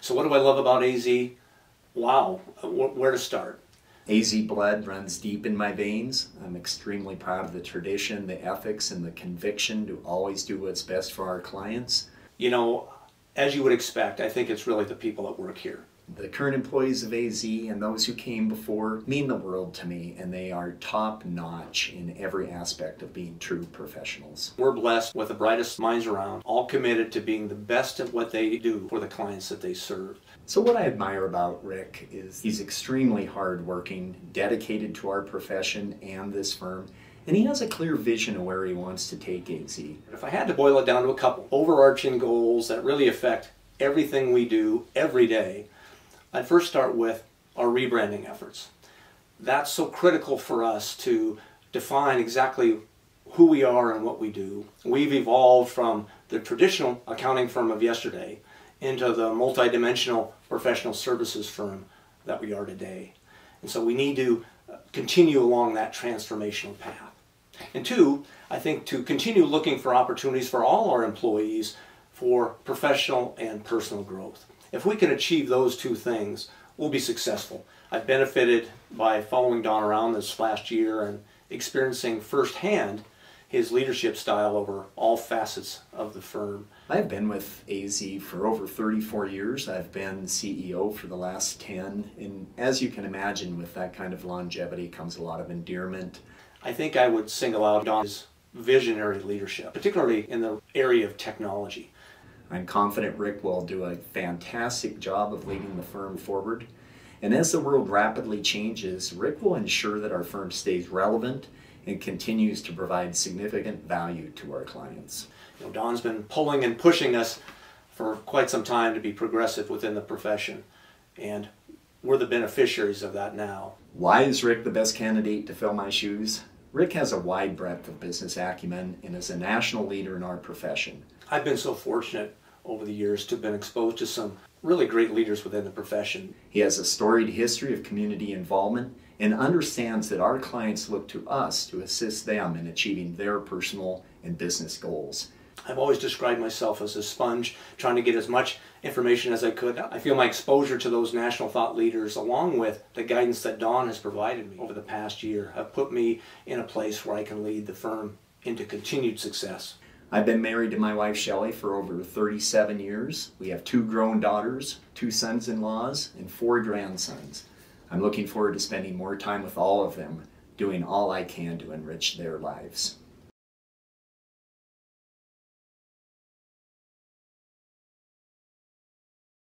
So what do I love about AZ? Wow, where to start? AZ blood runs deep in my veins. I'm extremely proud of the tradition, the ethics, and the conviction to always do what's best for our clients. You know, as you would expect, I think it's really the people that work here. The current employees of AZ and those who came before mean the world to me, and they are top notch in every aspect of being true professionals. We're blessed with the brightest minds around, all committed to being the best at what they do for the clients that they serve. So, what I admire about Rick is he's extremely hardworking, dedicated to our profession and this firm, and he has a clear vision of where he wants to take AZ. If I had to boil it down to a couple overarching goals that really affect everything we do every day, I'd first start with our rebranding efforts. That's so critical for us to define exactly who we are and what we do. We've evolved from the traditional accounting firm of yesterday into the multidimensional professional services firm that we are today. And so we need to continue along that transformational path. And two, I think to continue looking for opportunities for all our employees for professional and personal growth. If we can achieve those two things, we'll be successful. I've benefited by following Don around this last year and experiencing firsthand his leadership style over all facets of the firm. I've been with AZ for over 34 years. I've been CEO for the last 10. And as you can imagine, with that kind of longevity comes a lot of endearment. I think I would single out Don's visionary leadership, particularly in the area of technology. I'm confident Rick will do a fantastic job of leading the firm forward. And as the world rapidly changes, Rick will ensure that our firm stays relevant and continues to provide significant value to our clients. You know, Don's been pulling and pushing us for quite some time to be progressive within the profession, and we're the beneficiaries of that now. Why is Rick the best candidate to fill my shoes? Rick has a wide breadth of business acumen and is a national leader in our profession. I've been so fortunate over the years to have been exposed to some really great leaders within the profession. He has a storied history of community involvement and understands that our clients look to us to assist them in achieving their personal and business goals. I've always described myself as a sponge, trying to get as much information as I could. I feel my exposure to those national thought leaders, along with the guidance that Don has provided me over the past year, have put me in a place where I can lead the firm into continued success. I've been married to my wife Shelley for over 37 years. We have two grown daughters, two sons in laws, and four grandsons. I'm looking forward to spending more time with all of them, doing all I can to enrich their lives.